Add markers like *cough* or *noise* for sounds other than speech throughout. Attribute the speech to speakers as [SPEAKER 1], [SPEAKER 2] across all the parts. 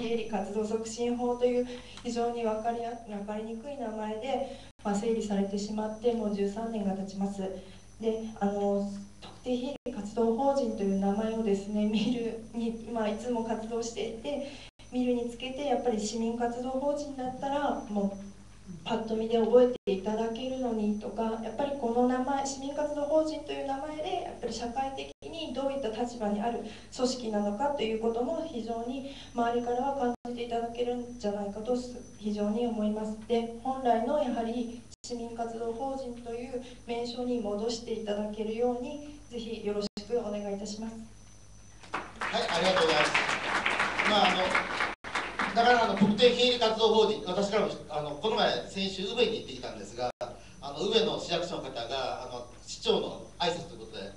[SPEAKER 1] 非営利活動促進法という非常に分かり分かりにくい名前で、まあ、整理されてしまってもう13年が経ちます。であの特定非営利活動法人という名前をですね見るに、まあ、いつも活動していて見るにつけてやっぱり市民活動法人だったらもうパッと見で覚えていただけるのにとかやっぱりこの名前市民活動法人という名前でやっぱり社会的にどういった立場にある組織なのかということも非常に周りからは感じていただけるんじゃないかと非常に思います。で本来のやはり市民活動法人という名称に戻していただけるようにぜひよろしくお願いいたします。
[SPEAKER 2] はいありがとうございます。まああのだからあの特定非営利活動法人私からもあのこの前先週宇部に行ってきたんですがあの宇部の市役所の方があの市長の挨拶ということで、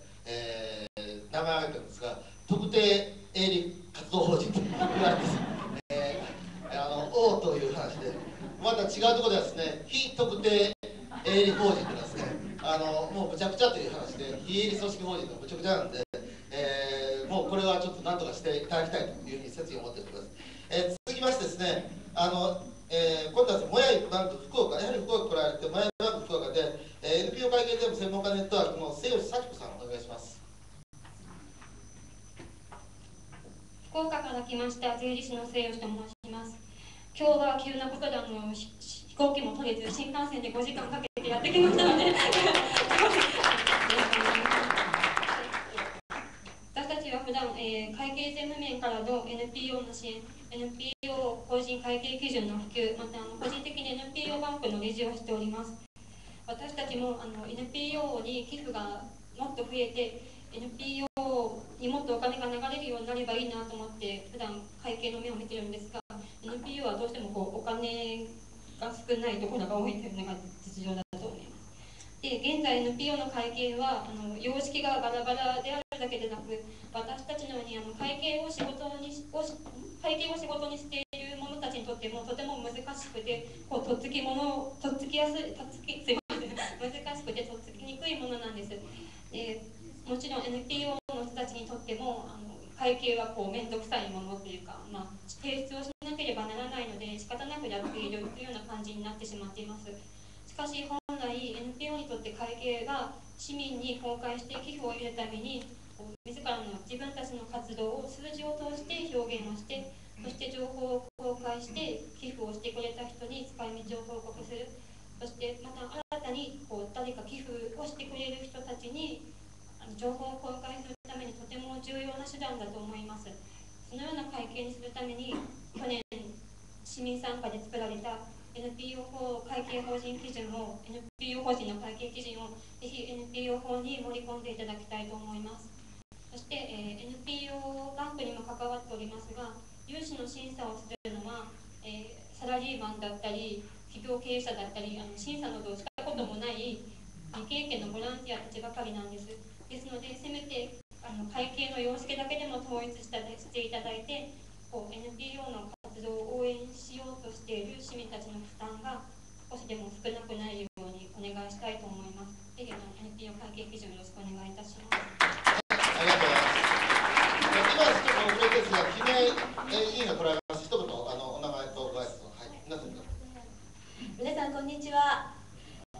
[SPEAKER 2] 名前を挙げてるんですが特定営利活動法人と言われてえー、あの王という話でまた違うところではですね非特定営利法人というのはですねあのもうむちゃくちゃという話で非営利組織法人がむちゃくちゃなんで、えー、もうこれはちょっと何とかしていただきたいというふうに決意を持っております。えー、続きましてですね、あのえー、今度はもやいバンク福岡、やはり福岡来られて、もやいバンク福岡で、えー、NPO 会計税務専門家ネットワークの末吉幸子さん、お願いします。
[SPEAKER 3] 福岡から来ました税理士の末吉と申します。今日は急なことであの飛行機も取れず、新幹線で5時間かけてやってきましたので私たちは普段、えー、会計税務面からの NPO の支援 NPO 法人会計基準の普及またあの個人的に NPO バンクの理事をしております私たちもあの NPO に寄付がもっと増えて NPO にもっとお金が流れるようになればいいなと思って普段会計の目を見てるんですが NPO はどうしてもこうお金が少ないところが多いというのが実情だと思いますで現在 NPO の会計はあの様式がバラバラであるだけでなく私たちのようにあの会計を仕事に会計を仕事にしている者たちにとってもとても難しくてこうとっつきものとっつきやすいとっつきすいません難しくてとっつきにくいものなんです。でもちろん NPO ってもあの会計はこう面倒くさいものというか、まあ、提出をしなければならないので仕方なくやっているというような感じになってしまっています。しかし本来 NPO にとって会計が市民に公開して寄付を得るために自らの自分たちの活動を数字を通して表現をしてそして情報を公開して寄付をしてくれた人に使い道を報告するそしてまた新たにこう誰か寄付をしてくれる人たちに情報を公開するためにとても重要な手段だと思います。そのような会計にするために去年市民参加で作られた NPO 法会計法人基準を NPO 法人の会計基準をぜひ NPO 法に盛り込んでいただきたいと思います。そして、えー、NPO バンクにも関わっておりますが融資の審査をするのは、えー、サラリーマンだったり企業経営者だったりあの審査などをしたこともない未経験のボランティアたちばかりなんです。ですのでせめてあの会計の様式だけでも統一したしていただいてこう NPO の活動を応援しようとしている市民たちの負担が少しでも少なくなるようにお願いしたいと思います。ぜひ NPO 会計基準よろしくお願いいたします。
[SPEAKER 2] ありがとうございます。今ちょっと遅れですが、姫委員が来られます。一言あのお名前とご挨拶をはい皆さん
[SPEAKER 4] 皆さんこんにちは。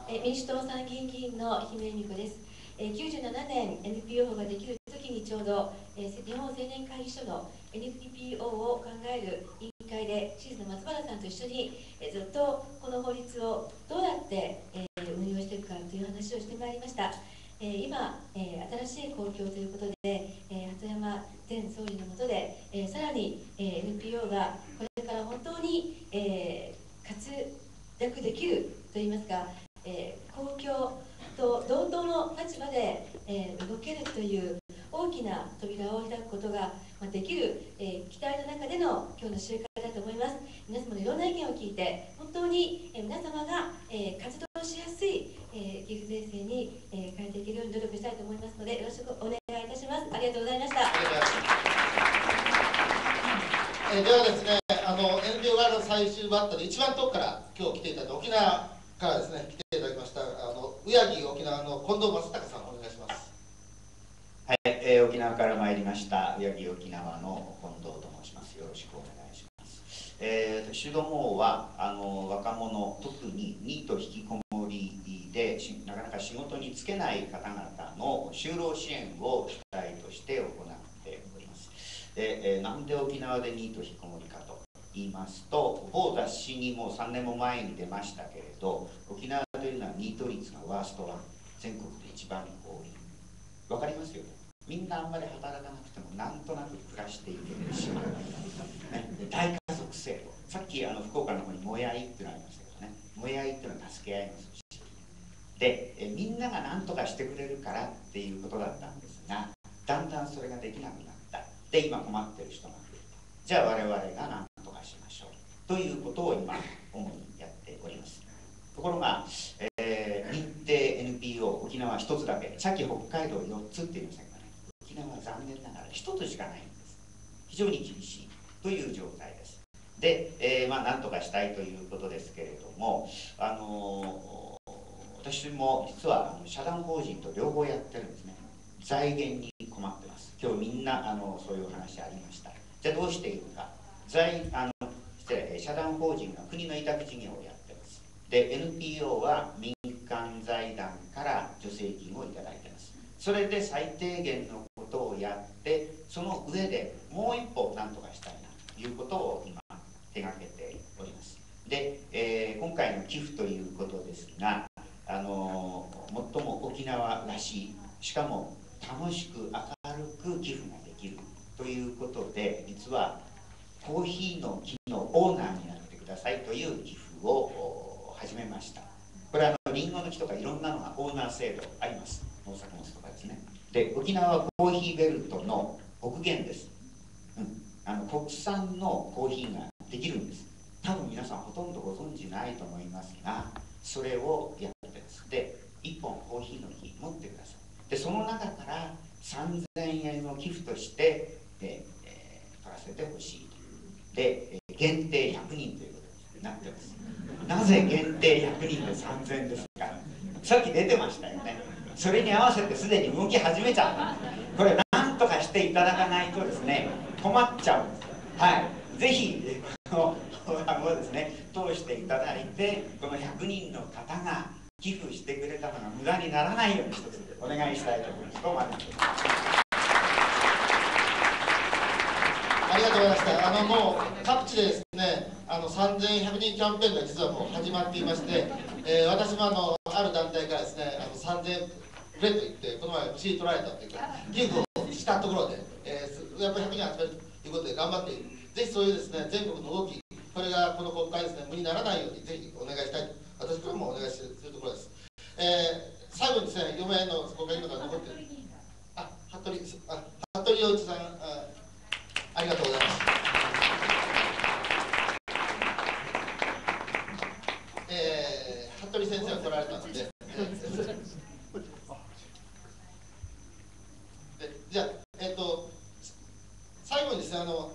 [SPEAKER 4] え民主党参議院議員の姫井美子です。え97年 NPO 法ができる時にちょうど、え日本青年会議所の NPO を考える委員会でシーズの松原さんと一緒に、えずっとこの法律をどうやって、え運用していくかという話をしてまいりました。え今、え新しい公共ということで、え鳩山前総理の下で、えさらに、え NPO がこれから本当に、え活躍できるといいますか、え公共と同等の立場で、え動けるという大きな扉を開くことができる、え期待の中での今日の集会だと思います。皆様のいろんな意見を聞いて本当に、え皆様が、え活動しやすい、え寄付税制に、え変えていけるように努力したいと思いますのでよろしくお願いいたします。ありがとうございました。
[SPEAKER 2] えではですねあの NPO 側の最終バッターで一番遠くから今日来ていただいた沖縄からですね来ていただきました。あの宇谷沖縄の近藤正孝さんお願いします。
[SPEAKER 5] はい、えー、沖縄から参りました宇谷沖縄の近藤と申します。よろしくお願いします。えー、私どもはあの若者特にニート引きこもりでなかなか仕事に就けない方々の就労支援を主体として行っております。で、えー、なんで沖縄でニート引きこもりかと。言いますと某雑誌にもう3年も前に出ましたけれど沖縄というのはニート率がワースト1全国で一番多い。分かりますよね。みんなあんまり働かなくてもなんとなく暮らしていけてしまう、ね、大家族制度。さっきあの福岡の方にもやいっていうのありましたけどね。もやいっていうのは助け合いますし。でえみんなが何とかしてくれるからっていうことだったんですがだんだんそれができなくなった。で今困ってる人が増えた。じゃあ我々何とかしましょうということを今主にやっておりますところが、えー、認定 NPO 沖縄1つだけさっき北海って言いましたけどね。沖縄は残念ながら1つしかないんです。非常に厳しいという状態です。で、えー、まあ何とかしたいということですけれどもあのー、私も実はあの社団法人と両方やってるんですね。財源に困ってます。今日みんなあのそういう話ありました。じゃあどうしていくか。財あの失礼社団法人が国の委託事業をやってます。で NPO は民間財団から助成金それで最低限のことをやってその上でもう一歩何とかしたいなということを今手がけております。で、えー、今回の寄付ということですがあの最も沖縄らしいしかも楽しく明るく寄付ができるということで実はコーヒーの木のオーナーになってくださいという寄付を始めました。これはあのリンゴの木とかいろんなのがオーナー制度あります農作物とかで沖縄はコーヒーベルトの北限です、うん、あの国産のコーヒーができるんです。多分皆さんほとんどご存知ないと思いますがそれをやってます。で1本コーヒーの木持ってください。でその中から3000円を寄付としてで、えー、取らせてほしいで限定100人ということになってます。なぜ限定100人で3000円ですか？さっき出てましたよね。それに合わせてすでに動き始めちゃった。これ何とかしていただかないとですね困っちゃう。んですはい。ぜひこのプラムをですね通していただいてこの100人の方が寄付してくれたのが無駄にならないように一つお願いしたいと思います。どうもありがとうございます。
[SPEAKER 2] ありがとうございました。あのもう各地でですね、あの3100人キャンペーンが実はもう始まっていまして、えー、私もあのある団体からですね、あの3000レート行ってこの前お尻取られたというか、寄付をしたところで、えー、やっぱり100人集めるということで頑張っている。ぜひそういうですね全国の動き、これがこの国会ですね無にならないようにぜひお願いしたいと、私からもお願いするところです。えー、最後にですね、4名の国会議員の方残ってる。あ、服部あ服部陽一さん。あありがとうございます。えー、服部先生が来られたので、でじゃあ、えっ、ー、と、最後にですね、あの、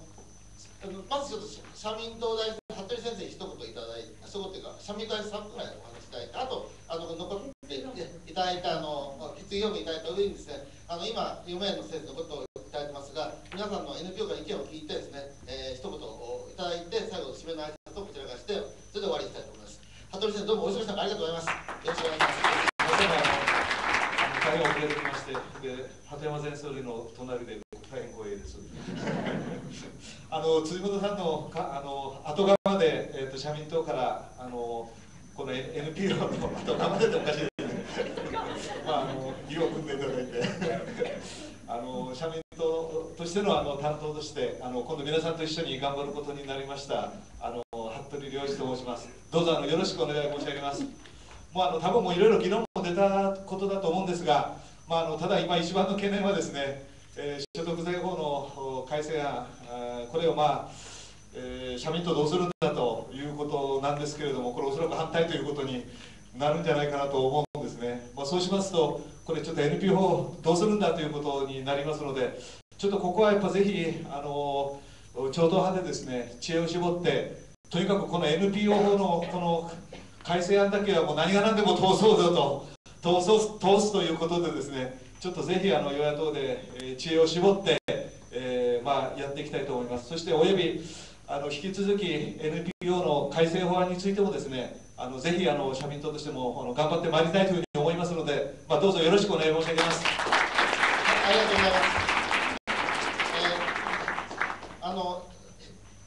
[SPEAKER 2] まずちょっと社民党大服部先生に一言いただいて、一言というか、社民党大3分ぐらいお話しいただいて、あと、あの残っていただいたあの決意表明いただいた上にですね、あの今、4名の先生のことをいただいてますが、皆さんの NPO から意見を聞いてですね、えー、一言をいただいて、最後、締めの挨拶をこちらからして、それで終わりにしたいと思います。服部先生、どうもお忙しい中ありがとうございます。よろしくお願いします。
[SPEAKER 6] 大変遅れてきまして、で鳩山前総理の隣で大変光栄です。あの辻本さんのかあの後釜で、えーと、社民党からあのこの NPO の後釜でておかしいですね。まああの意を組んでいただいてあの社民党としてのあの担当としてあの今度皆さんと一緒に頑張ることになりましたあの服部良一と申しますどうぞあのよろしくお願い申し上げますもうあの多分もういろいろ議論も出たことだと思うんですが、まあ、あのただ今一番の懸念はですね、えー、所得税法の改正案これをまあ、えー、社民党どうするんだということなんですけれどもこれおそらく反対ということになるんじゃないかなと思うんですね、まあ、そうしますとこれちょっと NP 法どうするんだということになりますのでちょっとここはやっぱぜひあの超党派でですね知恵を絞ってとにかくこの NPO 法のこの改正案だけはもう何が何でも通そうぞと通す通すということでですねちょっとぜひあの与野党で知恵を絞って、えー、まあ、やっていきたいと思いますそしておよびあの引き続き NPO の改正法案についてもですねあのぜひあの社民党としてもあの頑張ってまいりたいというふうに思いますので、まあ、どうぞよろしくお願い申し上げます。
[SPEAKER 2] ありがとうございます。えー、あの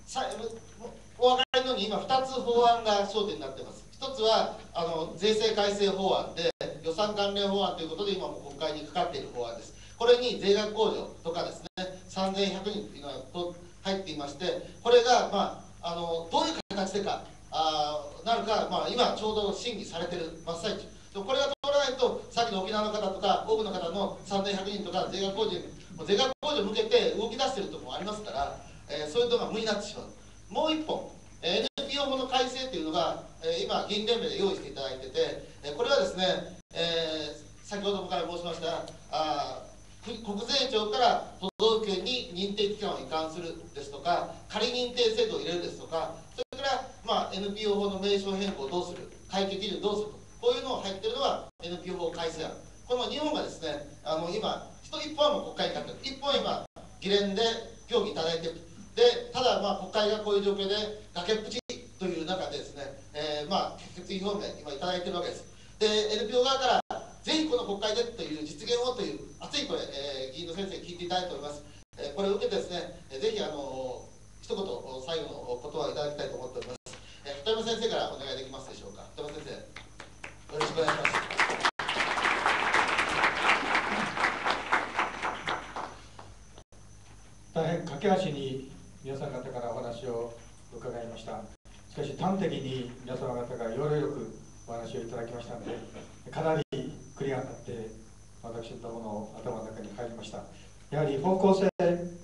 [SPEAKER 2] さお分かりのように今2つ法案が焦点になっています。1つはあの税制改正法案で予算関連法案ということで今も国会にかかっている法案です。これに税額控除とかですね3100人というのが入っていましてこれが、まあ、あのどういう形でかあなるか、まあ、今ちょうど審議されている真っ最中これが通らないとさっきの沖縄の方とか多くの方の3100人とか税額控除税額控除に向けて動き出しているところもありますから、えー、そういうところが無になってしまうもう一本用法の改正というのが、えー、今議員連盟で用意していただいてて、えー、これはですね、えー、先ほどもから申しましたあ国税庁から都道府県に認定機関を移管するですとか仮認定制度を入れるですとかそれから、まあ、NPO 法の名称変更をどうする会計基準どうするとこういうのを入っているのは NPO 法改正案。この2本がですねあの今一本はもう国会にかってる。一本は今議連で協議いただいてる。でただまあ国会がこういう状況で崖っぷちという中でですね、えー、まあ決議表明今いただいてるわけです。で NPO 側からぜひこの国会でという実現をという熱い声、えー、議員の先生聞いていただいております、えー、これを受けてですね、えー、ぜひあの一言最後のことはいただきたいと思っております、えー、片山先生からお願いできますでしょうか。片山先生よろしくお願いします。
[SPEAKER 7] 大変駆け足に皆さん方からお話を伺いました。しかし端的に皆様方が要領よくお話をいただきましたのでかなりクリアになって私どもの頭の中に入りました。やはり方向性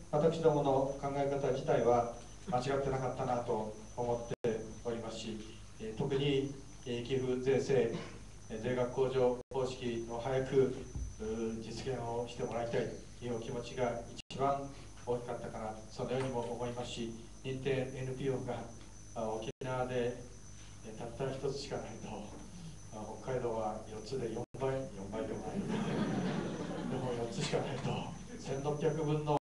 [SPEAKER 7] 私どもの考え方自体は間違ってなかったなと思っておりますし特に寄付税制税額控除方式を早く実現をしてもらいたいというお気持ちが一番大きかったかなそのようにも思いますし認定 NPO が沖縄でたった一つしかないと北海道は4つで4倍4倍でもない *laughs* でも4つしかないと1600分の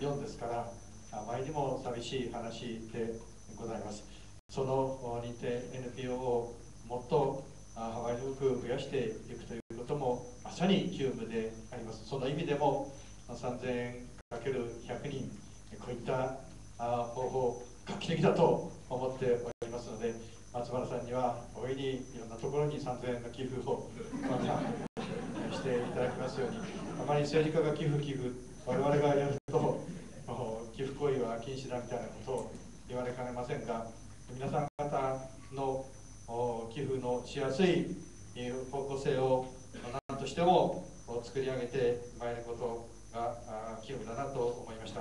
[SPEAKER 7] 4ですからあまりにも寂しい話でございます。その認定 NPO をもっと幅広く増やしていくということもまさに急務であります。その意味でも3000円かける100人こういった方法画期的だと思っておりますので松原さんには大いにいろんなところに3000円の寄付をまたしていただきますようにあまり政治家が寄付寄付我々がやると寄付行為は禁止だみたいなことを言われかねませんが皆さん方の寄付のしやすい方向性を何としても作り上げてまいることが寄付だなと思いました。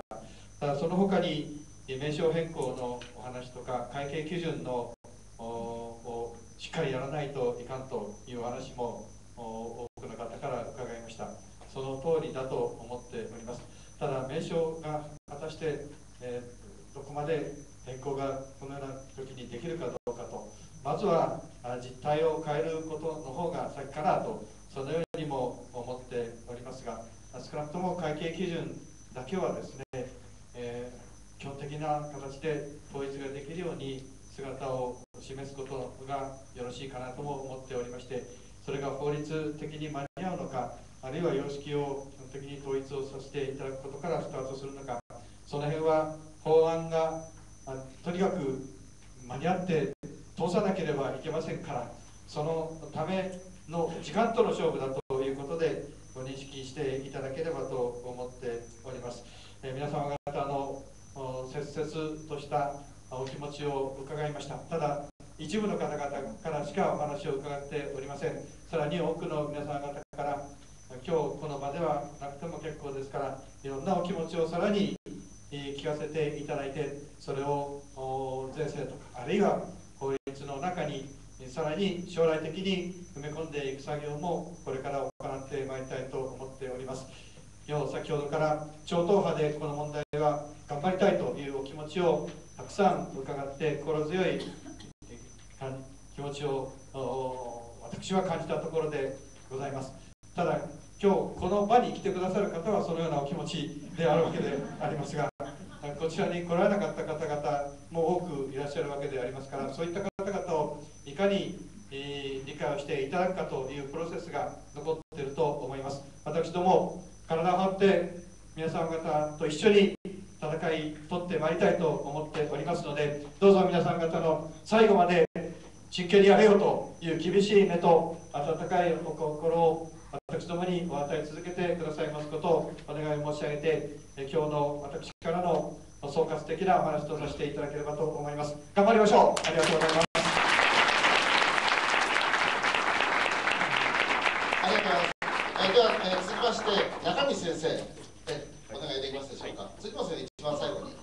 [SPEAKER 7] ただその他に名称変更のお話とか会計基準のをしっかりやらないといかんという話も多くの方から伺いました。その通りだと思っております。ただ名称が果たして、えー、どこまで変更がこのような時にできるかどうかと。まずは実態を変えることの方が先かなと。そのようにも思っておりますが少なくとも会計基準だけはですね、基本的な形で統一ができるように姿を示すことがよろしいかなとも思っておりましてそれが法律的に間に合うのかあるいは様式を基本的に統一をさせていただくことからスタートするのかその辺は法案がとにかく間に合って通さなければいけませんからそのための時間との勝負だということでご認識していただければと思っております。え皆様切としたお気持ちを伺いました。ただ一部の方々からしかお話を伺っておりません。さらに多くの皆様方から今日この場ではなくても結構ですからいろんなお気持ちをさらに聞かせていただいてそれを税制とかあるいは法律の中にさらに将来的に踏み込んでいく作業もこれから行ってまいりたいと思っております。先ほどから超党派でこの問題は頑張りたいというお気持ちをたくさん伺って心強い気持ちを私は感じたところでございます。ただ今日この場に来てくださる方はそのようなお気持ちであるわけでありますがこちらに来られなかった方々も多くいらっしゃるわけでありますからそういった方々をいかに、理解をしていただくかというプロセスが残っていると思います。私ども体を張って皆さん方と一緒に戦い取ってまいりたいと思っております。のでどうぞ皆さん方の最後まで真剣にやれよという厳しい目と温かいお心を私どもにお与え続けてくださいますことをお願い申し上げて今日の私からの総括的なお話とさせていただければと思います。頑張りましょう。ありがとうございます。
[SPEAKER 2] まして中道先生、えお願いできますでしょうか。次の先生一番最後に。はい。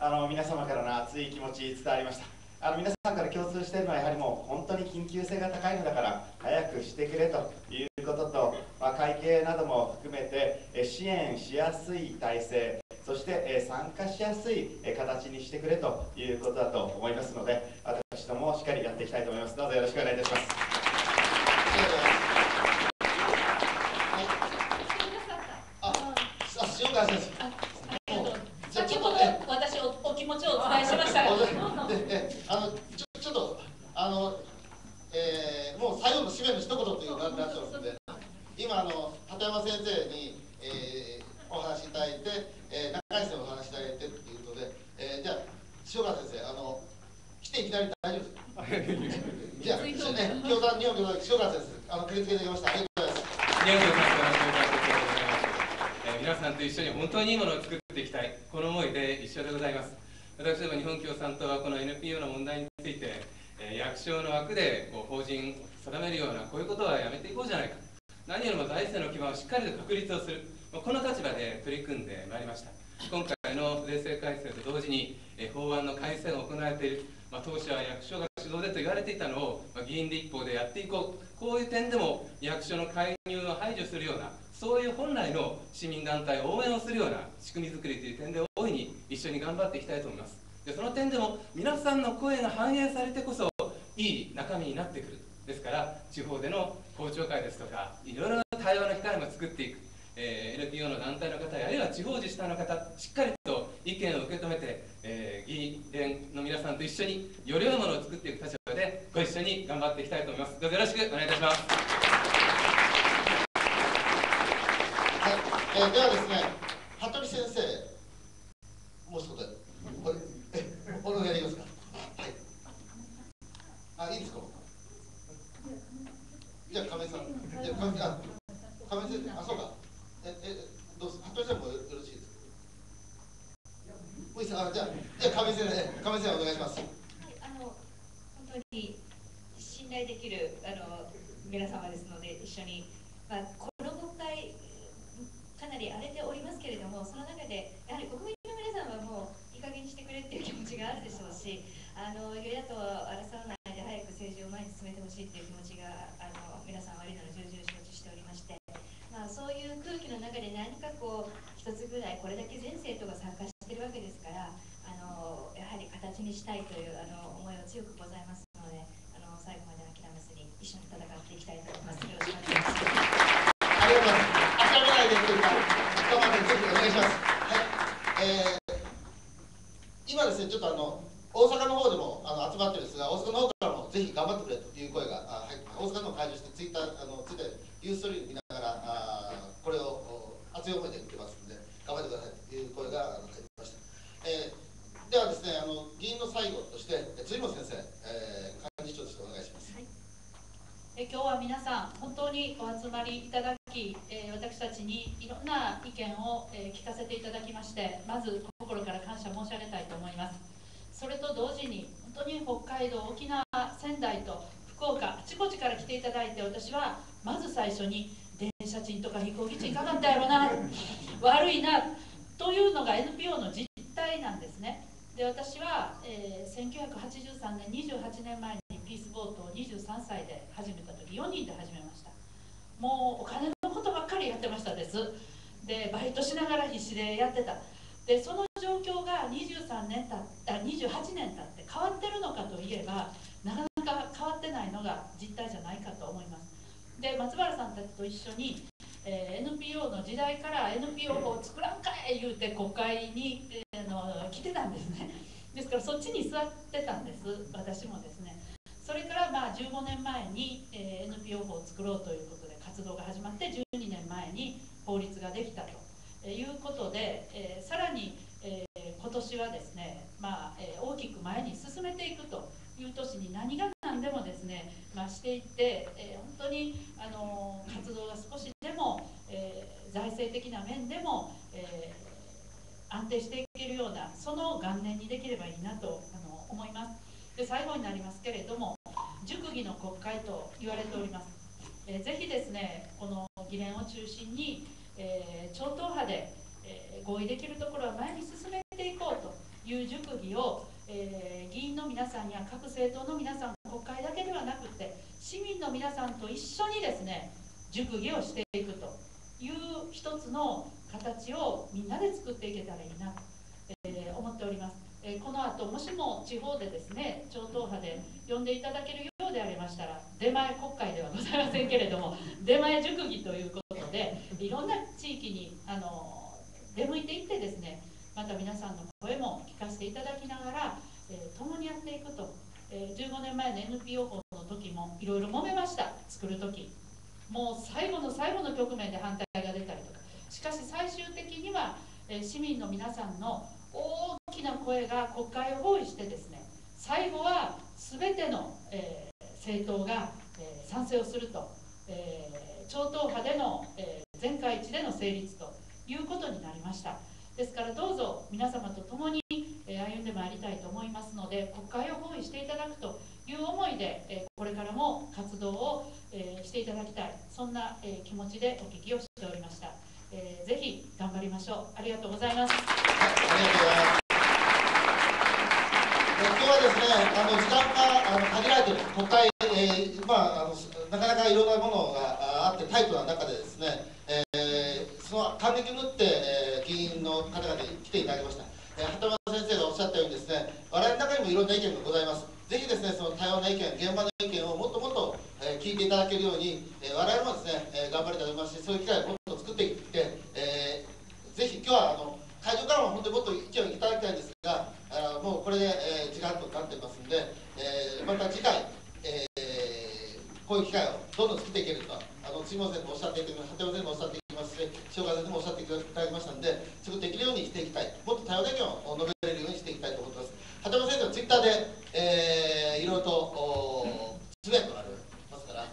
[SPEAKER 8] あの皆様からの熱い気持ち伝わりましたあの皆さんから共通しているのはやはりもう本当に緊急性が高いのだから早くしてくれということと、まあ、会計なども含めてえ支援しやすい体制そしてえ参加しやすいえ形にしてくれということだと思いますので私どもしっかりやっていきたいと思いますどうぞよろしくお願いいたします
[SPEAKER 2] ありがとうございます。はい。あ、あ、塩川先生。もうじゃあちょっとね。
[SPEAKER 9] 私おお気持ちをお伝えしましたが
[SPEAKER 2] あのちょちょっとあの、えー、もう最後の締めの一言という感じになってますので今あの鳩山先生に、えー、お話しいただいて、えー、中井先生にお話しいただいてっていうことで、えー、じゃあ塩川先生あの来ていきなり大丈夫ですかじゃあ、ね、共産日本共産塩川先生あの駆けつけてきましたありがとうございます
[SPEAKER 10] 日本共産党の紹介とございます、えー皆さんと一緒に本当にいいものを作っていきたいこの思いで一緒でございます私ども日本共産党はこの NPO の問題について、えー役所の枠でこう法人を定めるようなこういうことはやめていこうじゃないか。何よりも財政の基盤をしっかりと確立をする。まこの立場で取り組んでまいりました。今回の税制改正と同時に、え法案の改正が行われている、まあ、当初は役所が主導でと言われていたのを、ま、議員立法でやっていこう。こういう点でも役所の介入を排除するようなそういう本来の市民団体を応援をするような仕組み作りという点で大いに一緒に頑張っていきたいと思います。でその点でも皆さんの声が反映されてこそいい中身になってくる。ですから地方での公聴会ですとかいろいろな対話の機会も作っていく、えー NPO の団体の方あるいは地方自治体の方しっかりと意見を受け止めて、えー議連の皆さんと一緒により良いものを作っていく立場でご一緒に頑張っていきたいと思いますどうぞよろしくお願いいたします
[SPEAKER 2] はい、えー、ではですね、服部先生、もう一言、これ、え、お願いできますか。はい。あ、いいですか。じゃあ、亀井さん、じゃあ、亀井、あ、亀井先生、あ、そうか。え、え、どうす、服部さんもよろしいですか？もういいですか、あ、じゃあ、じゃあ、亀井先生、亀井先生、お願いします。
[SPEAKER 4] はいあの本当に信頼できるあの皆様ですので一緒に、まあ、この国会かなり荒れておりますけれどもその中でやはり国民の皆さんはもういい加減にしてくれっていう気持ちがあるでしょうしあの与野党を争わないで早く政治を前に進めてほしいっていう気持ちがあの皆さん悪いので重々承知しておりまして、まあ、そういう空気の中で何かこう一つぐらいこれだけ全生徒が参加してるわけですからあのやはり形にしたいというあの思いは強くございますのであの最後まで諦めずに一緒に戦っていきたいと思います。よろしくお願いします。
[SPEAKER 2] ありがとうございます。諦めないでというか、頑張ってぜひお願いします。はい。えー、今ですね、ちょっとあの大阪の方でもあの集まってるんですが、大阪の方からもぜひ頑張ってくれという声があ入って、大阪の会場してツイッターあのツイッターでユーストリーム見ながらあこれを熱い思いで見てますので頑張ってくださいという声があの入ってました。えーではですね、あの議員の最後としてえ辻本先生、えー、幹事長としてお願いします。
[SPEAKER 9] え今日は皆さん本当にお集まりいただき、えー私たちにいろんな意見を、えー聞かせていただきましてまず心から感謝申し上げたいと思いますそれと同時に本当に北海道沖縄仙台と福岡あちこちから来ていただいて私はまず最初に電車賃とか飛行機賃かかったやろな。*laughs* 悪いなというのが NPO の実態なんですね。で私は、えー1983年28年前にピースボートを23歳で始めた時4人で始めました。もうお金のことばっかりやってましたです。でバイトしながら必死でやってた。でその状況が23年たっあ28年経って変わってるのかといえばなかなか変わってないのが実態じゃないかと思います。で松原さんたちと一緒に、えー NPO の時代から NPO 法を作らんかい言うて国会に、えーの来てたんですね。ですからそっちに座ってたんです。私もですね。それからまあ15年前に、えー、NPO 法を作ろうということで活動が始まって12年前に法律ができたと。いうことで、えー、さらに、今年はですね、まあえー、大きく前に進めていくという年に何が何でもですね、まあ、していって、えー、本当にあの活動が少しでも、えー、財政的な面でも、えー、安定していけるようなその元年にできればいいなとあの思います。で最後になりますけれども熟議の国会と言われております、えー、ぜひですねこの議連を中心に、えー、超党派で、え、合意できるところは前に進めていこうという熟議をえー、議員の皆さんや各政党の皆さん国会だけではなくて市民の皆さんと一緒にですね熟議をしていくという一つの形をみんなで作っていけたらいいなと、えー、思っております、えー、この後もしも地方でですね超党派で呼んでいただけるようでありましたら出前国会ではございませんけれども *laughs* 出前熟議ということでいろんな地域にあの出向いていってですねまた皆さんの声も聞かせていただきながら、えー、共にやっていくと、えー、15年前の NPO 法の時もいろいろ揉めました。作る時。もう最後の最後の局面で反対が出たりとか。しかし最終的には、え、市民の皆さんの大きな声が国会を包囲してですね最後は全ての、え政党が、え賛成をすると、え超党派での、え全会一致での成立ということになりました。ですからどうぞ皆様と共に歩んでまいりたいと思いますので国会を包囲していただくという思いでこれからも活動をしていただきたい。そんな気持ちでお聞きをしておりました。ぜひ頑張りましょう。ありがとうございます、はい、ありがとうございます。
[SPEAKER 2] 今日はですね、あの時間があの限られている国会、えーまあ、あのなかなかいろんなものがあってタイプな中でですね、えー、その還暦を縫って、えー、来ていただきました、えー、畑間先生がおっしゃったようにですね我々の中にもいろんな意見がございます。ぜひですねその多様な意見現場の意見をもっともっと、えー、聞いていただけるように、えー、我々もですね、えー、頑張りたいと思いますしそういう機会をもっと作っていって、えー、ぜひ今日はあの会場からも本当にもっと意見をいただきたいんですが、あもうこれで、えー、時間となっていますので、えー、また次回、えー、こういう機会をどんどん作っていけると、あの杉本先生もおっしゃっていただきます、畑先生もおっしゃっていますし、塩川先生もおっしゃっていただきましたので、作っていけるようにしていきたい、もっと多様な意見を述べれるようにしていきたいと思ってます。畑山先生はツイッターで、えー、いろいろとつぶやいておられますから、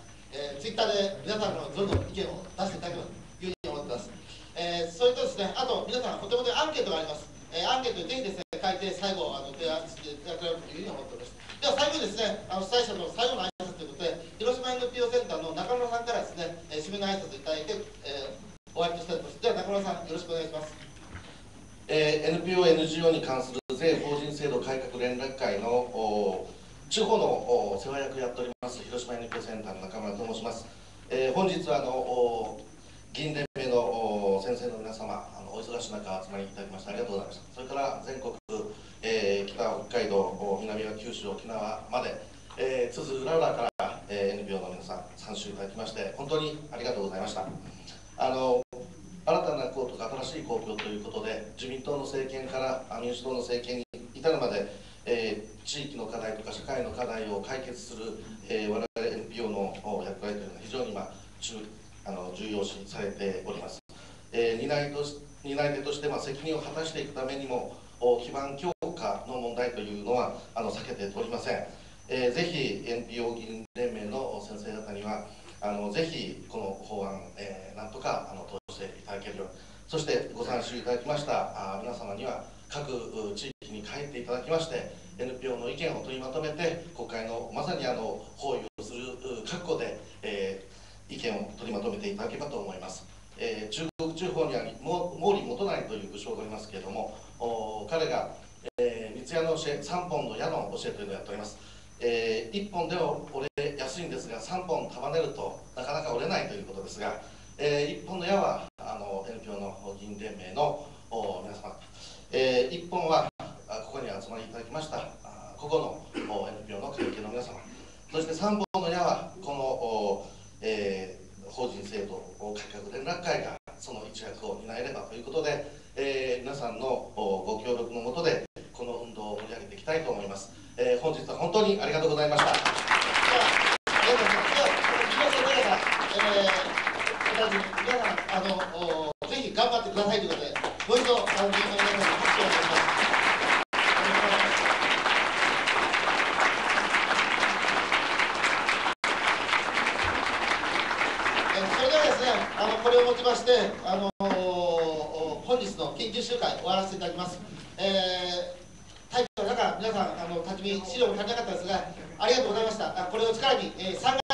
[SPEAKER 2] ターで皆さんのどんどん意見を出していただければというふうに思ってます。えー、それとですね、あと皆さん、お手元にアンケートがあります。えー、アンケートにぜひですね、書いて最後、あの提案していただければというふうに思っております。では最後にですね、あの主催者の最後の挨拶ということで、広島 NPO センターの中村さんからですね、えー、締めの挨拶いただいて、えー、終わりとしたいと思います。では中村さん、よろしくお願いします。
[SPEAKER 11] えー、NPO、NGO に関する税法人制度改革連絡会の地方の世話役やっております広島 NPO センターの中村と申します。えー、本日はあの議員連盟の先生の皆様あのお忙しい中集まりいただきましてありがとうございました。それから全国、えー、北北海道南は九州沖縄まで、えー、津々浦々から、えー、NPO の皆さん参集いただきまして本当にありがとうございました。あの新たな公とか新しい公共ということで自民党の政権から民主党の政権に至るまで、えー、地域の課題とか社会の課題を解決する、えー、我々 NPO の役割というのは非常に、まあ、中あされております、えー、担いと担い手として、まあ、責任を果たしていくためにも基盤強化の問題というのはあの避けておりません、えー、ぜひ NPO 議員連盟の先生方にはあのぜひこの法案、えー、なんとかあの通していただけるように。そしてご参集いただきましたあ皆様には各地域に帰っていただきまして NPO の意見を取りまとめて国会のまさにあの包囲をする覚悟で、えー意見を取りまとめていただければと思います。えー、中国地方には毛利元就という武将がいますけれども彼が、えー、三ツ矢の教え3本の矢の教えというのをやっております、えー、1本では折れやすいんですが3本束ねるとなかなか折れないということですが、えー、1本の矢はあの NPO の議員連盟の皆様、えー、1本は
[SPEAKER 9] せんあのこれをもちましてあの本日の緊急集会終わらせていただきます、えー、大気の中皆さんあの立ち見資料も足りなかったですがありがとうございました。これを力に、えー